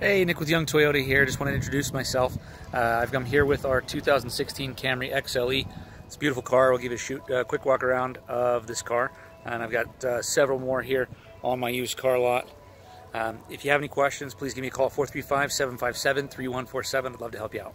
Hey, Nick with Young Toyota here. Just want to introduce myself. Uh, I've come here with our 2016 Camry XLE. It's a beautiful car. We'll give you a shoot, uh, quick walk around of this car. And I've got uh, several more here on my used car lot. Um, if you have any questions, please give me a call 435-757-3147. I'd love to help you out.